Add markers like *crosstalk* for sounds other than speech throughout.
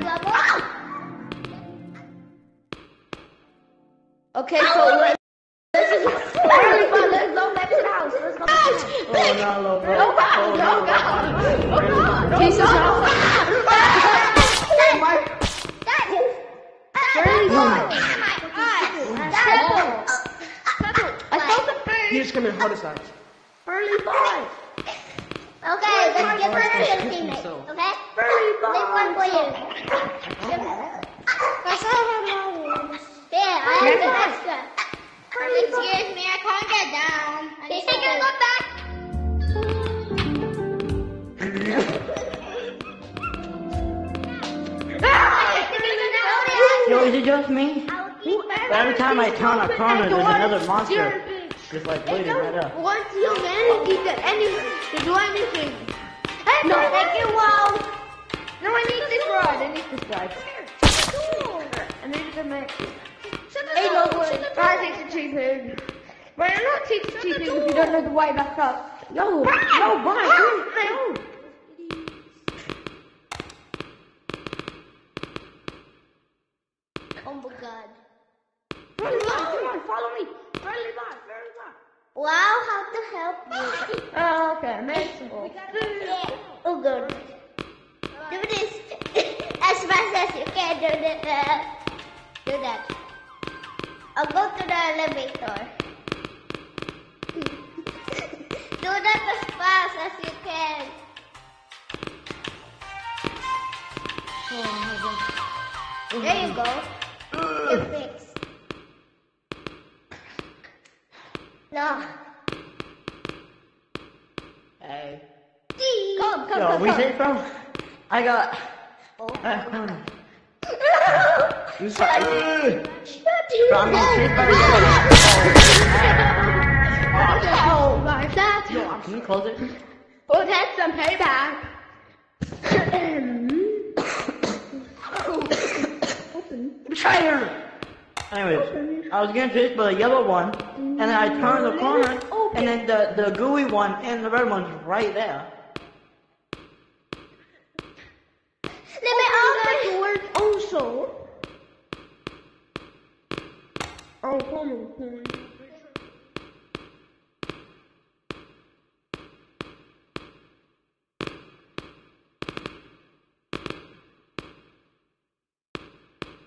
level. Okay, so let's. This is everybody. Let's go back to the house. Let's go. Back to the house. Oh no, no, bro. No oh, God, Oh, no no, God. Wait, wait, wait. Jesus, no. Shirley, oh, I felt the bird. He just committed heart attack. Shirley, boy. Okay, let's give her to your Shoot teammate. himself. Okay? Shirley, Leave one for you. Yeah, I have the extra. Excuse me, I can't get down. I need to look back. *laughs* Yo, is it just me? Every time I turn a corner, there's another monster. Just like waiting right up. Once you manage to anything, to do anything. No, thank you, wow. No, I need this rod. I need this rod. I need to make. Hey, no, I take the cheap pig. But I'm not the cheap if you don't know the way back up. Yo, yo, Brian, come on. Oh my god. Run, run, come on, follow me. Run, back, run, back. Wow, how to help you? Oh, okay, amazing. Yeah. Oh good. Do this *laughs* as fast as you can. Do that. Uh, do that. I'll go to the elevator. *laughs* do that as fast as you can. Oh, there you go. You're fixed. No. Hey. Come, come, Yo, come, we come. say from? I got. Oh. Uh, Bro, I'm gonna chase by Oh, my God. Can you close it? Oh, that's some payback. Betrayer! Anyways, I was getting chased by the yellow one, and then I turned the corner, and then the, the gooey one and the red one's right there. Let me open. doors also. Oh, come on, come on.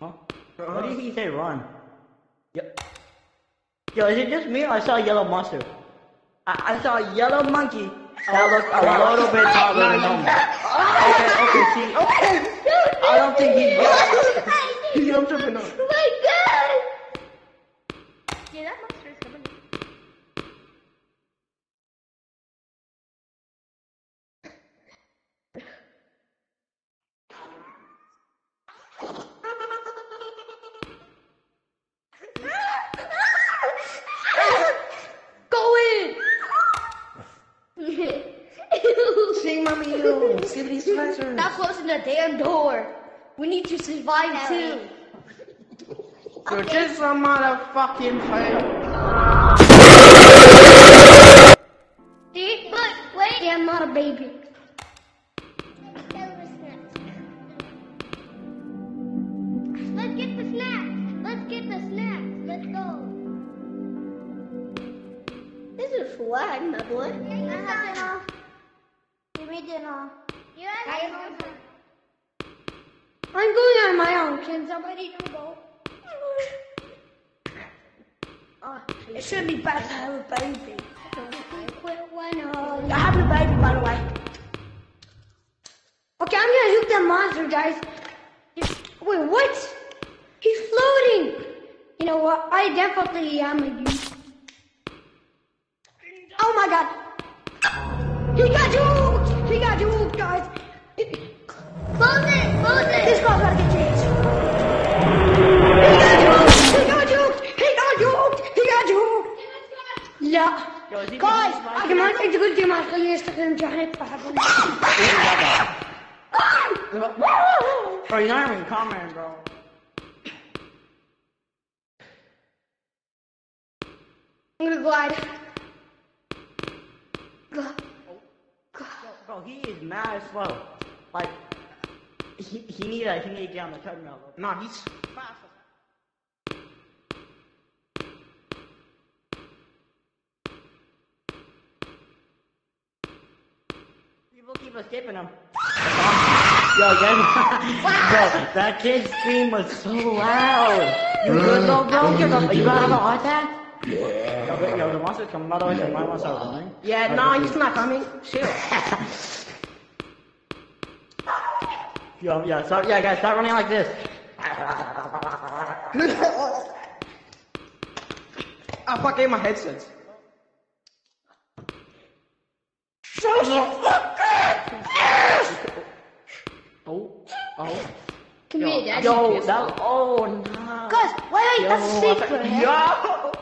Huh? What did he say run? Yep. Yo, is it just me or I saw a yellow monster? I, I saw a yellow monkey that looked a little bit taller than normal. *laughs* Okay, okay, see. I don't think he He jumped up and up. Oh my god! Yeah, that monster is coming. Go in! Sing, mommy, you. See these sweaters. Stop closing the damn door. We need to survive too. You're just a motherfucking fail. See? Look, wait. Yeah, I'm not a baby. My own. Can somebody do go? Oh, it shouldn't be bad to have a baby. I. I have a baby, by the way. Okay, I'm gonna hook that monster, guys. Wait, what? He's floating. You know what? I definitely am a youth. Oh my god. He got you! He got you, guys. guys just يا جماعة انت قلت يا جماعة خليني استخدم جاهد فهبل Bro, you're not even commenting, bro. I'm gonna glide. Glide. Bro, he is mad as slow. Like, he, he need a, he need to get on the treadmill. Nah, he's fast. People keep escaping him. *laughs* Yo, guys, *laughs* bro, that kid's scream was so loud. You good though, bro? You gonna you gonna a heart attack? Yeah. Yo, yo, the monster's coming by the way, so you might want to start running. Yeah, nah, he's not coming. Chill. *laughs* Yo, yeah, start, yeah, guys, start running like this. I fucking my headset. headsets. Oh, oh. Come Yo, here, Dad. Yo, that, oh, no. Guys, wait, wait, that's a Yo, secret. Yo!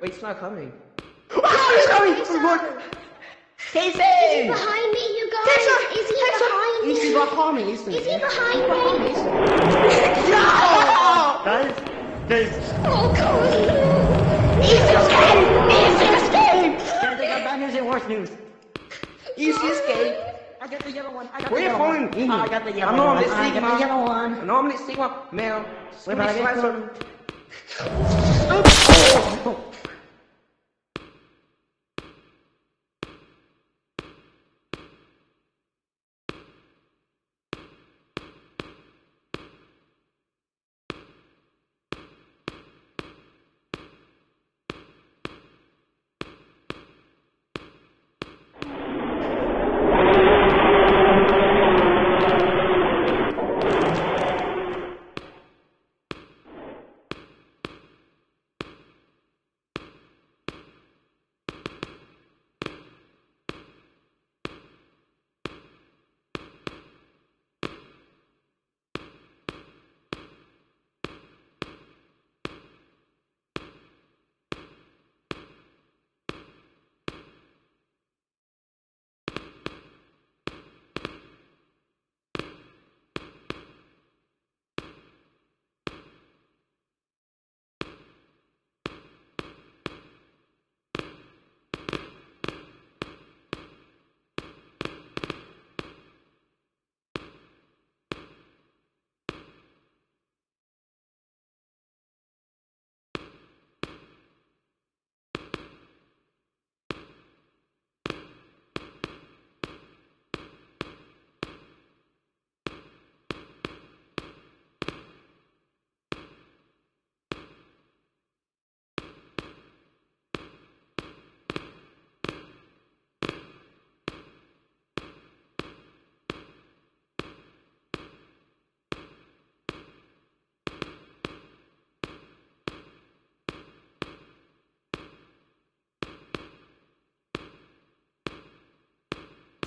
Wait, it's not coming. Oh, it's coming! Oh, God. Is he Casey! behind me, you? Is he behind me? He's behind me, isn't Is he behind me? No! Guys, there's, Oh, God. Easy escape! Easy escape! guys, I got bad news and worse news. Easy escape. I got the yellow one. I got Where the you yellow one. going? I got the yellow I know I'm one. the I got the yellow one. No, I'm gonna Sigma. Man, Wait, but I get slice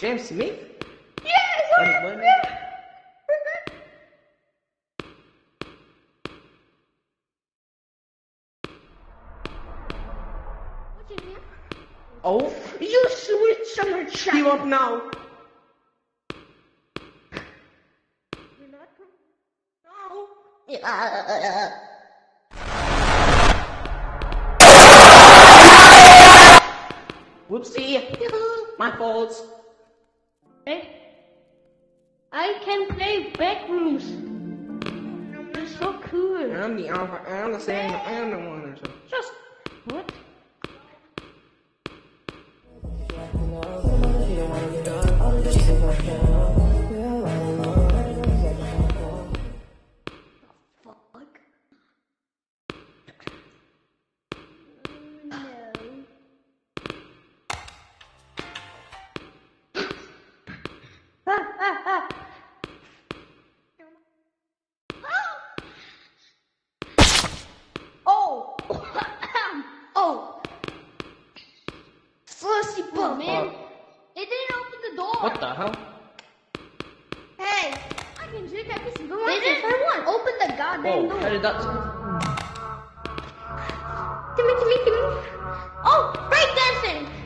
James Smith? Yes! In here? Oh, You switch on the chat. you up now. Whoopsie. *laughs* My fault. Hey, I can play backrooms. It's so cool. I'm the alpha. I'm the same. I'm the one. or something. Just what? Fussy Oh it didn't open the door. What the hell? Hey! I can drink at this They supermarket didn't if I want. open the goddamn Oh, door. how did that? come? Timmy, Timmy, Timmy. Oh! Breakdancing! Oh.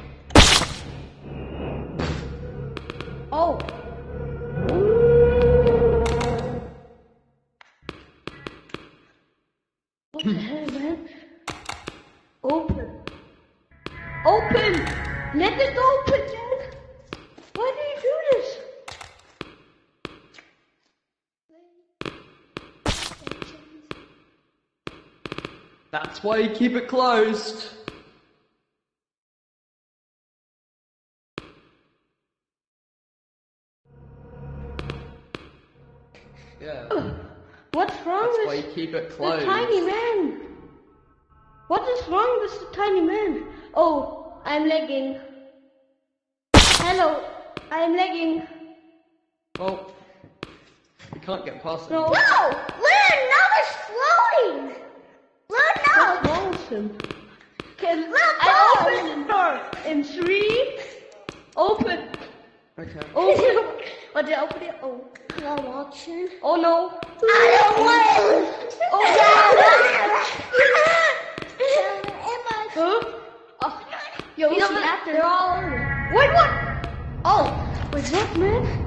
That's why you keep it closed. Yeah. What's wrong That's with why you keep it the tiny man? What is wrong with the tiny man? Oh, I'm lagging. Hello, I'm lagging. Well, you can't get past it. No. No! Learn now it's floating! Learn now! What's wrong? Can Look, I open the door in three? Open. Okay. Open. *laughs* what did I open it? Oh. I'm watching. Oh no. I don't want to! Oh Emma! *laughs* Huh? Oh. Yo, you know, after. They're all over. Wait, what? Oh, wait, what, man?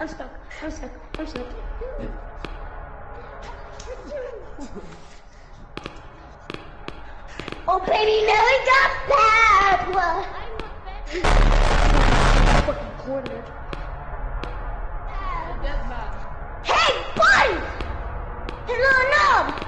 I'm stuck. I'm stuck. I'm stuck. Oh, baby, now we got power. Fucking corner. Hey, bud! Hello, knob!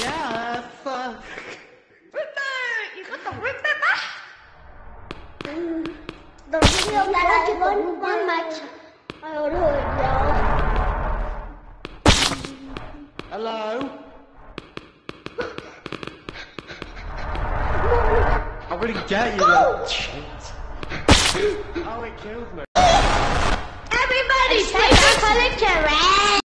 Yeah, fuck. The video that I won one match. I would hold Hello? I'm gonna get you, little shit. Oh, it killed me. Everybody, take a color camera.